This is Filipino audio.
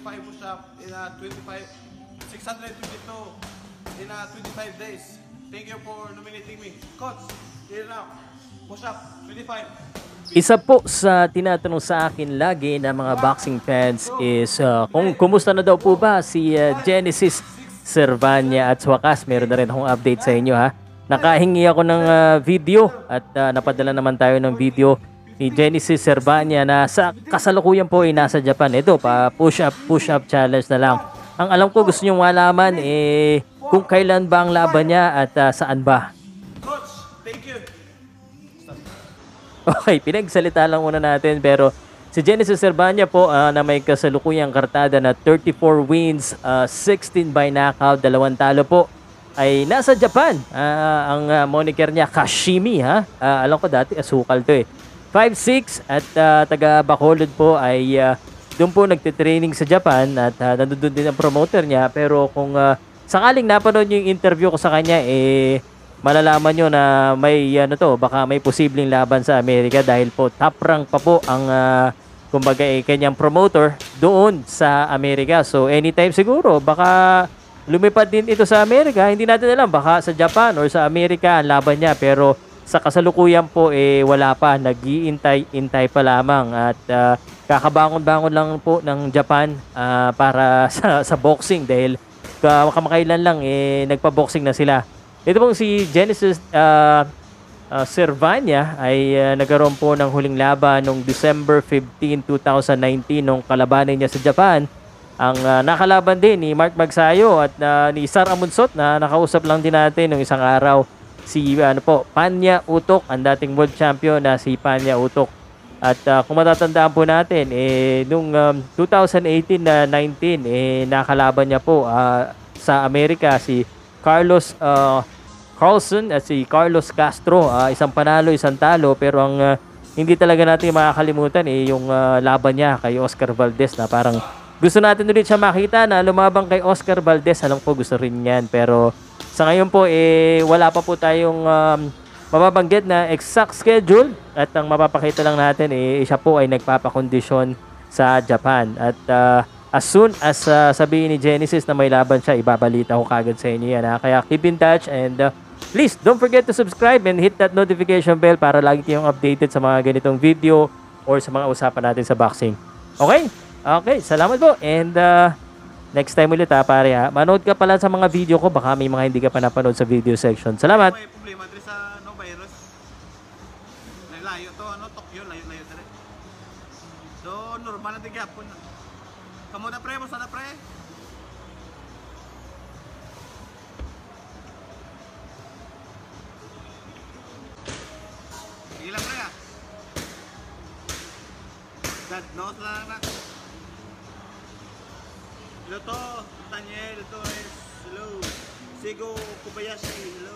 25 push-up in a 25, 622 in a 25 days. Thank you for nominating me. Coach, here now. Push-up, 25. Isa po sa tinatanong sa akin lagi ng mga boxing fans is uh, kung kumusta na daw po ba si uh, Genesis Servania at sa wakas meron na rin akong update sa inyo ha. Nakahingi ako ng uh, video at uh, napadala naman tayo ng video ni Genesis Servania na sa kasalukuyan po ay nasa Japan. Ito pa push up push up challenge na lang. Ang alam ko gusto niyo malaman eh kung kailan ba ang laban niya at uh, saan ba. Coach, thank you. Okay, pinagsalita lang muna natin pero si Genesis Servania po ah, na may kasalukuyang kartada na 34 wins, ah, 16 by knockout, dalawang talo po ay nasa Japan. Ah, ang ah, moniker niya Kashimi ha. Ah, alam ko dati asukal to eh. 5'6 at ah, taga Bacolod po ay ah, doon po nagte-training sa Japan at uh, nandun din ang promoter niya pero kung ah, sakaling napanood niyo yung interview ko sa kanya eh malalaman nyo na may ano to, baka may posibleng laban sa Amerika dahil po top rank pa po ang ah, kumbaga eh, kanyang promoter doon sa Amerika. So anytime siguro baka lumipad din ito sa Amerika. Hindi natin alam baka sa Japan or sa Amerika ang laban niya pero sa kasalukuyan po eh wala pa nag-iintay-intay pa lamang at ah, kakabangon-bangon lang po ng Japan ah, para sa sa boxing dahil ka- kamakailan lang eh nagpa-boxing na sila. Ito pong si Genesis uh, uh, ay uh, nagkaroon po ng huling laban noong December 15, 2019 nung kalabanin niya sa Japan. Ang uh, nakalaban din ni Mark Magsayo at uh, ni Sar Amunsot na nakausap lang din natin nung isang araw si ano po Panya Utok, ang dating world champion na si Panya Utok. At uh, kung matatandaan po natin, eh, nung um, 2018 na 19, eh, nakalaban niya po ah, sa Amerika si Carlos uh, Carlson at si Carlos Castro. Ah, isang panalo, isang talo. Pero ang ah, hindi talaga natin makakalimutan eh, yung ah, laban niya kay Oscar Valdez na parang gusto natin ulit siya makita na lumabang kay Oscar Valdez. Alam ko gusto rin yan. Pero sa ngayon po, eh, wala pa po tayong um, mababanggit na exact schedule at ang mapapakita lang natin eh, siya po ay nagpapakondisyon sa Japan at ah, as soon as ah, sabihin ni Genesis na may laban siya ibabalita ko kagad sa inyo yan ha? kaya keep in touch and ah, please don't forget to subscribe and hit that notification bell para lagi kayong updated sa mga ganitong video or sa mga usapan natin sa boxing okay? okay salamat po and ah, next time ulit ha pare ha manood ka pala sa mga video ko baka may mga hindi ka pa napanood sa video section salamat May problema dito sa no virus. Layo to, ano, Tokyo, layo-layo dire. So, normal na tigapon. Kamu na pre, mo sana pre. Sige lang pre ah. Dad, no, lang na. Hello to, Daniel, ito is, hello. Sigo Kobayashi, hello.